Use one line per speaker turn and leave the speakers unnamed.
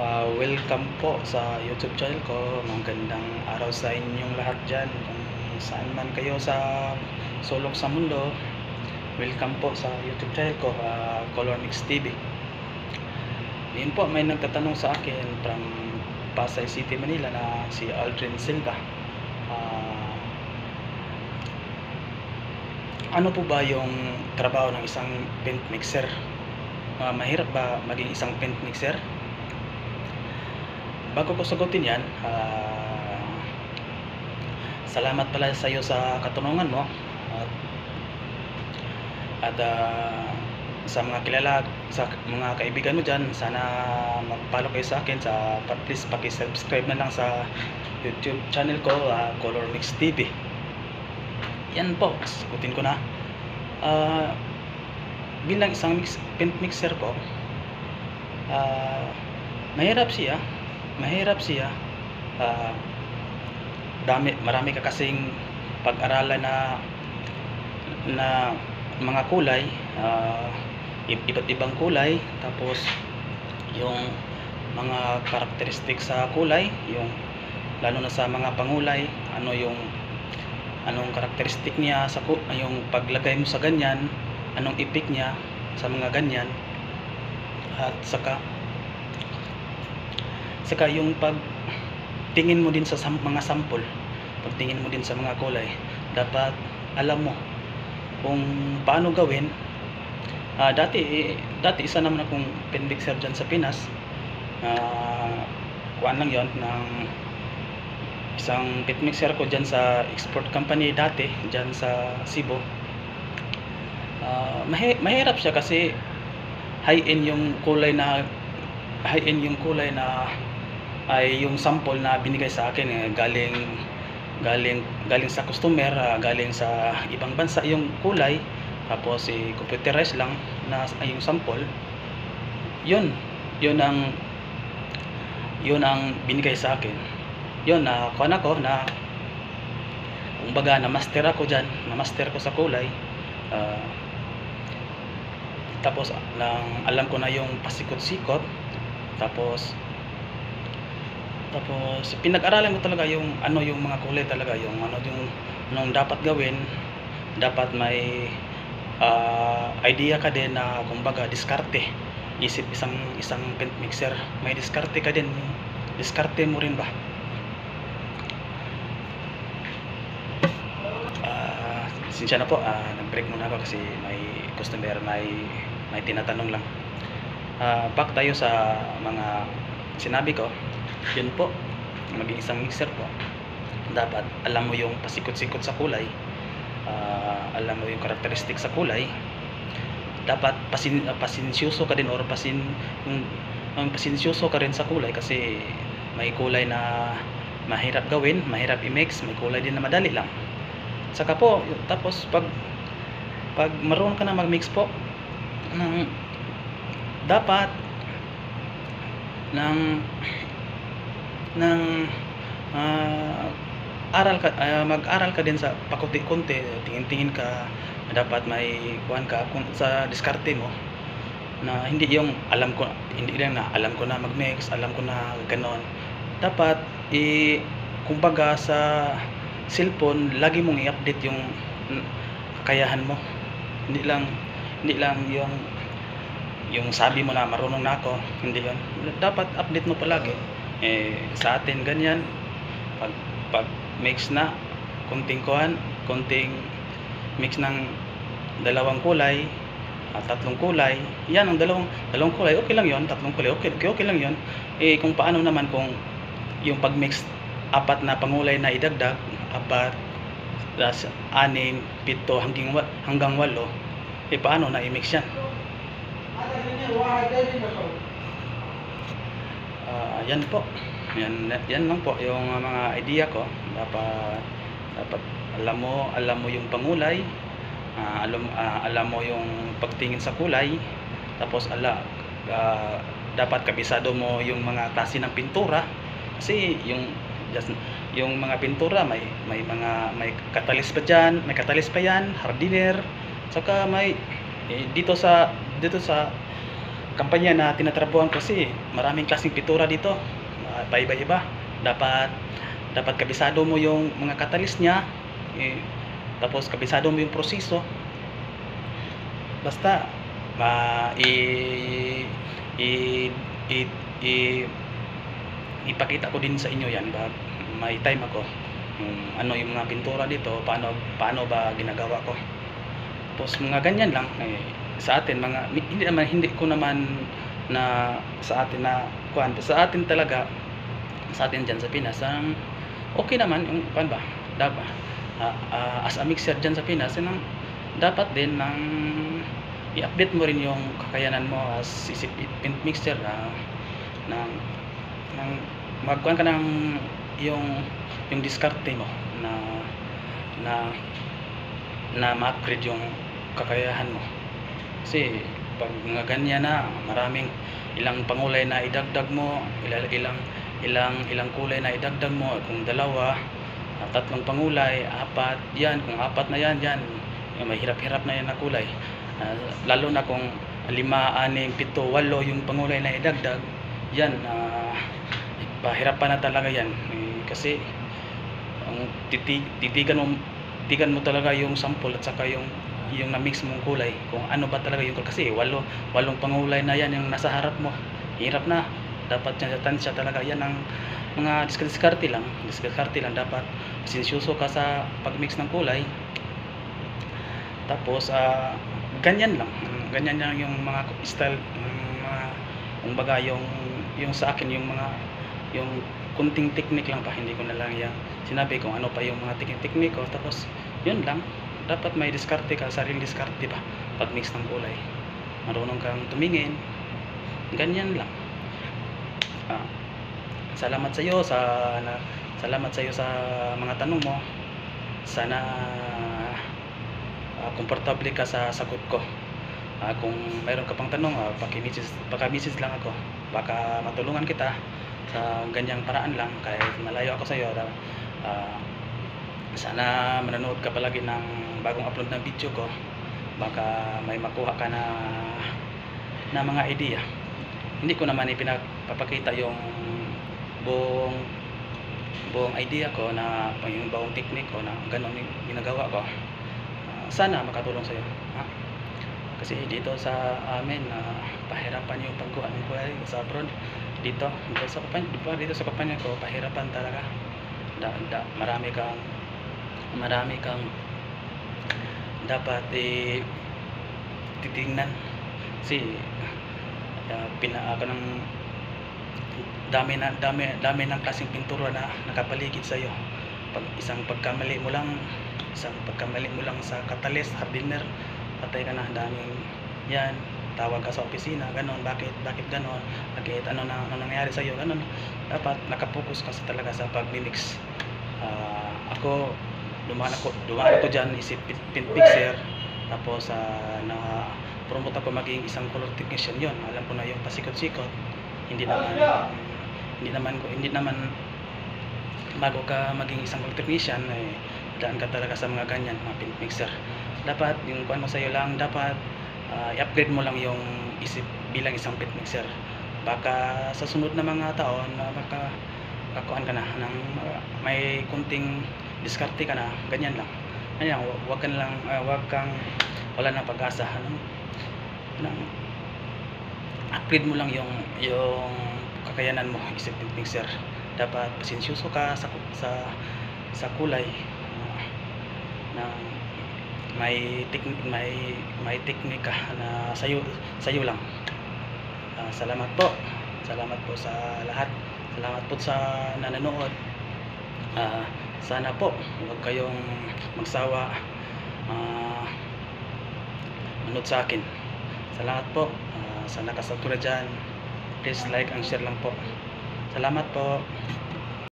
Ah, welcome po sa YouTube channel ko. Magandang araw sa inyong lahat dyan. Kung saan man kayo sa sulok sa mundo, welcome po sa YouTube channel ko, ah, Color Mix TV. Ngayon po, may nagtatanong sa akin from Pasay City, Manila na si Aldrin Silva. Ah, ano po ba yung trabaho ng isang paint mixer? Ah, mahirap ba maging isang paint mixer? Bago ko sagutin yan, ah, salamat pala sa iyo sa katanungan mo. At, at ah, sa mga kilala, sa mga kaibigan mo dyan, sana mag-follow kayo sa akin. Sa, please paki-subscribe na lang sa YouTube channel ko, ah, Color Mix TV. Yan po, sagutin ko na. Ah, bilang isang mix, paint mixer po, ah, mahirap siya mahirap siya. Ah, dami marami ka kasing pag-aralan na na mga kulay i- iba't ibang kulay. Tapos yung mga karakteristik sa kulay yung lalo na sa mga pangulay ano yung anong karakteristik niya sa yung paglagay mo sa ganyan anong ipik niya sa mga ganyan. At saka saka yung pag tingin mo din sa sam- mga sample pagtingin mo din sa mga kulay dapat alam mo kung paano gawin. Ah, dati dati isa naman akong pen mixer dyan sa Pinas. Uh, kuan lang yon ng isang pet mixer ko dyan sa export company dati dyan sa Cebu. Ah, mahi- mahirap siya kasi high end yung kulay na high end yung kulay na ay yung sample na binigay sa akin eh, galing galing galing sa customer ah, galing sa ibang bansa yung kulay tapos si computerize lang na ay, yung sample yun yun ang yun ang binigay sa akin. Yun na kuha ako na kumbaga na master ako dyan na master ko sa kulay ah, tapos lang alam ko na yung pasikot-sikot tapos tapos pinag-aralan ko talaga yung ano yung mga kulay talaga yung ano yung anong dapat gawin. Dapat may ah, idea ka din na kumbaga diskarte. Isip isang isang paint mixer. May diskarte ka din. Diskarte mo rin ba? Ah, sinsya na po. Ah, nag-break muna ako kasi may customer may may tinatanong lang. Ah, back tayo sa mga sinabi ko yun po. Maging isang mixer po. Dapat alam mo yung pasikot-sikot sa kulay. Ah, alam mo yung karakteristik sa kulay. Dapat pasin, ah, pasinsyoso ka din or pasin yung, yung pasinsyoso ka rin sa kulay kasi may kulay na mahirap gawin mahirap i-mix may kulay din na madali lang. Saka po tapos pag pag marunong ka na mag-mix po ng dapat ng ng ah, aral ka ah, mag-aral ka din sa pakunti-kunti. Tingin-tingin ka dapat may kuhan ka kung sa diskarte mo na hindi yung alam ko hindi lang na alam ko na mag-mix alam ko na ganon. Dapat i kumbaga sa cellphone lagi mong i-update yung kakayahan mo. Hindi lang hindi lang yung yung sabi mo na marunong na ako hindi yun. Dapat update mo palagi eh sa atin ganyan. Pag pag mix na kunting kuhan kunting mix ng dalawang kulay at tatlong kulay yan ang dalawang dalawang kulay okay lang yon tatlong kulay okay okay, okay lang yon eh kung paano naman kung yung pag mix apat na pangulay na idagdag apat das anim pito hanggang hanggang walo eh paano na i-mix yan? Ah, yan po. Yan, yan lang po yung uh, mga idea ko. Dapat dapat alam mo, alam mo yung pangulay, ah, alam ah, alam mo yung pagtingin sa kulay, tapos ala ah, dapat kabisado mo yung mga klase ng pintura kasi yung just yung mga pintura may may mga may katalis pa diyan, may katalis pa yan, hardener, saka may eh, dito sa dito sa kampanya na tinatrabuhan kasi maraming klaseng pintura dito. Uh, iba-iba. Dapat dapat kabisado mo yung mga catalyst niya. Eh, tapos kabisado mo yung proseso. Basta ma i i i, i ipakita ko din sa inyo yan ba may time ako yung ano yung mga pintura dito paano paano ba ginagawa ko tapos mga ganyan lang eh, sa atin mga hindi naman hindi ko naman na sa atin na kuan sa atin talaga sa atin diyan sa Pinas ang okay naman yung kuan ba dapat uh, uh, as a mixer diyan sa Pinas nang dapat din ng i-update mo rin yung kakayanan mo as isip mixer na ng ng magkuhan ka ng yung yung diskarte mo na na na ma-upgrade yung kakayahan mo kasi pag mga ganyan na maraming ilang pangulay na idagdag mo ilang ilang ilang ilang kulay na idagdag mo kung dalawa tatlong pangulay apat yan kung apat na yan yan may hirap-hirap na yan na kulay. Uh, lalo na kung lima, aning, pito, walo yung pangulay na idagdag yan uh, pahirapan na talaga yan. Eh, kasi ang titig, titigan mo titigan mo talaga yung sample at saka yung yung na-mix mong kulay kung ano ba talaga yung kasi walo walong pangulay na yan yung nasa harap mo. Hirap na. Dapat yan tansya talaga. Yan ang mga diskarte lang. Diskarte lang. Dapat sinsyoso ka sa pagmix ng kulay. Tapos uh, ganyan lang. Ganyan lang yung mga style yung mga kumbaga yung yung sa akin yung mga yung kunting technique lang pa hindi ko na lang yan sinabi kung ano pa yung mga technique ko. Tapos yun lang dapat may diskarte ka sariling diskarte ba? Pag mix ng kulay. Marunong kang tumingin. Ganyan lang. Ah, salamat sa iyo sa na, salamat sa iyo sa mga tanong mo. Sana uh, komportable ka sa sagot ko. Uh, kung mayroon ka pang tanong uh, paki-message paka-message lang ako. Baka matulungan kita sa ganyang paraan lang kahit malayo ako sa iyo uh, sana manonood ka palagi ng bagong upload ng video ko baka may makuha ka na na mga idea. Hindi ko naman ipinapakita yung buong buong idea ko na yung buong technique ko na ganun yung ginagawa ko. Uh, sana makatulong sa iyo ha? kasi dito sa amin uh, pahirapan yung pagkuha ng kulay sa abroad. Dito dito sa kampanya dito, dito sa kampanya ko pahirapan talaga. Da, da, marami kang marami kang dapat eh, titingnan. Kasi uh, pina ako ng dami na dami dami ng klaseng pintura na nakapaligid sa iyo pag isang pagkamali mo lang isang pagkamali mo lang sa catalyst hardener patay ka na daming yan tawag ka sa opisina ganon bakit bakit ganon bakit ano na ano nangyari sa iyo ganon dapat nakapokus ka sa talaga sa pagmimix. Uh, ako dumaan ako dumaan ako diyan isip pin fixer tapos uh, na promote ako maging isang color technician yon alam ko na yung pasikot-sikot. Hindi naman hindi naman ko hindi naman bago ka maging isang color technician eh daan ka talaga sa mga ganyan mga pin mixer. Dapat yung kuan mo sa iyo lang dapat uh, i-upgrade mo lang yung isip bilang isang pit mixer. Baka sa sunod na mga taon uh, baka kakuan ka na ng uh, may kunting diskarte ka na ganyan lang. Ganyan wag kang lang uh, wag kang wala nang pag-asa ano? Nang upgrade mo lang yung yung kakayanan mo isip mixer dapat pasensyoso ka sa sa sa kulay uh, na may technique may may technique ka na sayo sayo lang. Uh, salamat po. Salamat po sa lahat. Salamat po sa nanonood uh, sana po huwag kayong magsawa uh, manood sa akin. Salamat po uh, sa nakasatura dyan please like and share lang po. Salamat po